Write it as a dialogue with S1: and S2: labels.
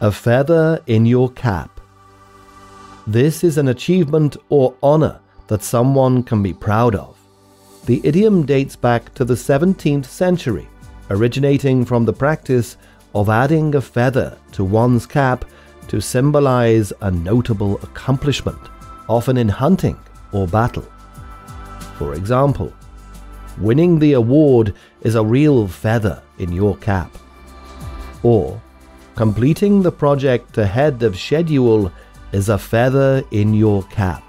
S1: A feather in your cap. This is an achievement or honor that someone can be proud of. The idiom dates back to the 17th century, originating from the practice of adding a feather to one's cap to symbolize a notable accomplishment, often in hunting or battle. For example, winning the award is a real feather in your cap. Or, completing the project ahead of schedule is a feather in your cap.